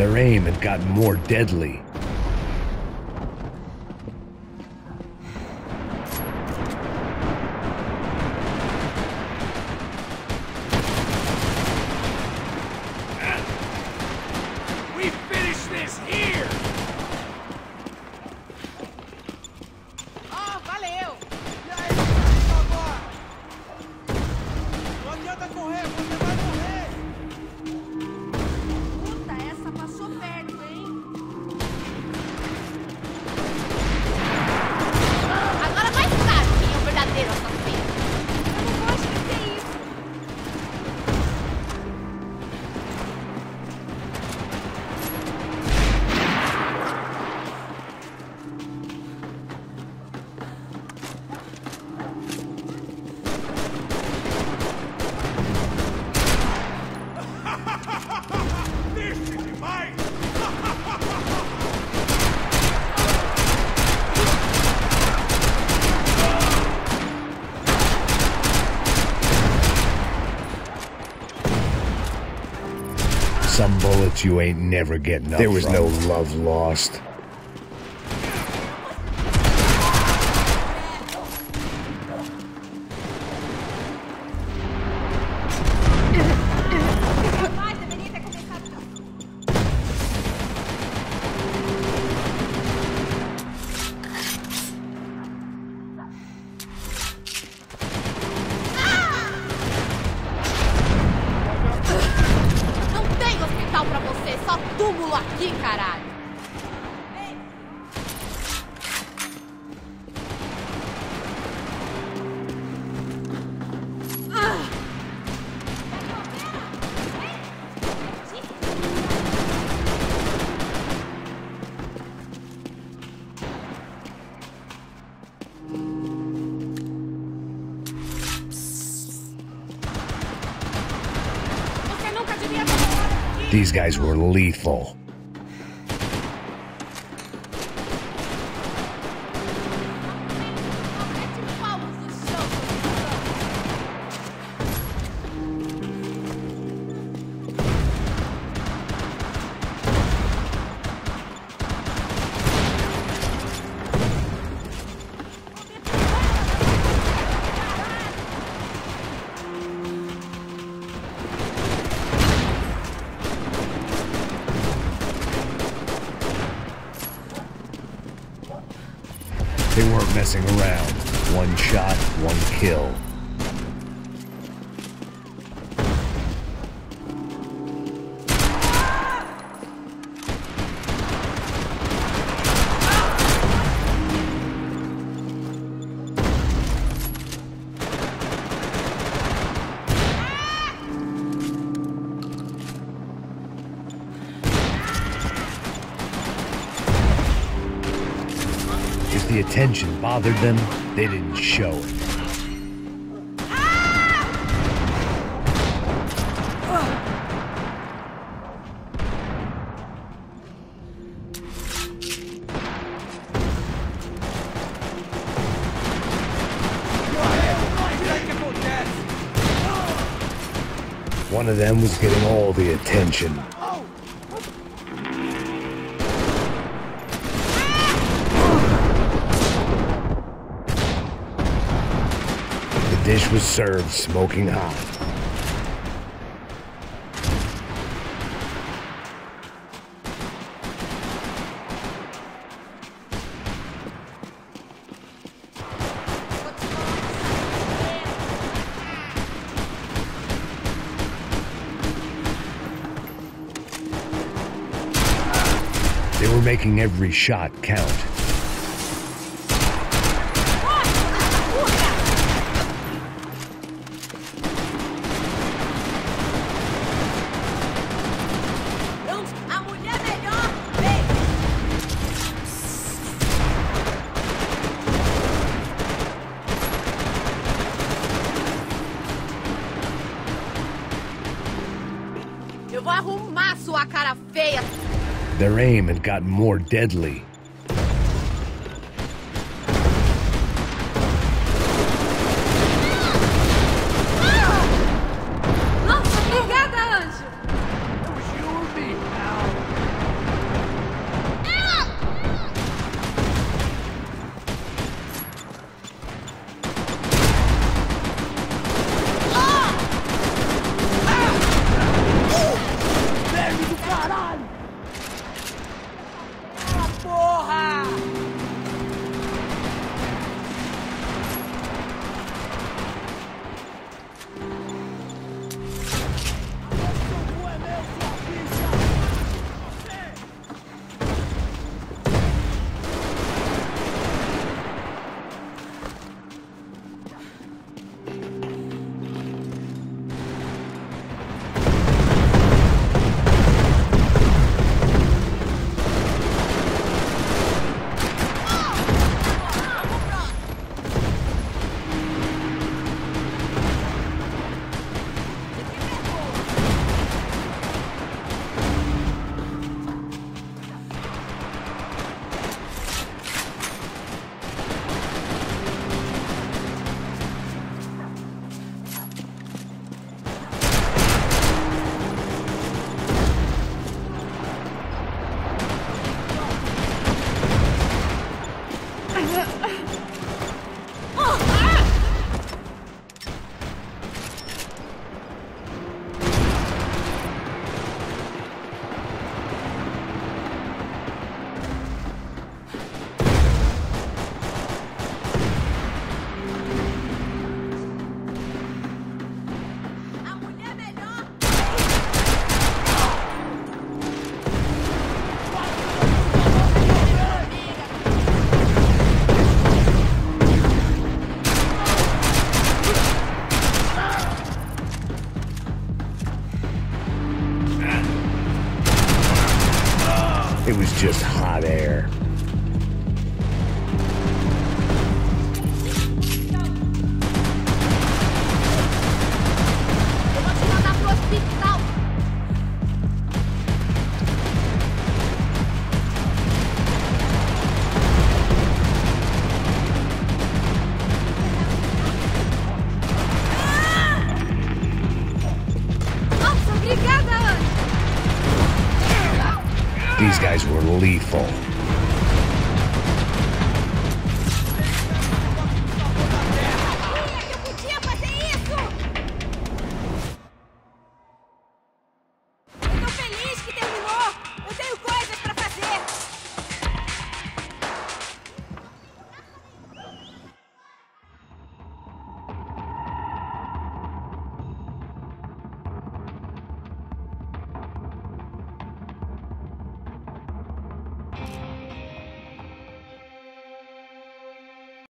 Their aim had gotten more deadly. You ain't never getting up There was no love lost. Aqui, caralho. These guys were lethal. Messing around. One shot, one kill. The attention bothered them, they didn't show it. One of them was getting all the attention. The dish was served smoking hot. They were making every shot count. Their aim had gotten more deadly. Just These guys were lethal.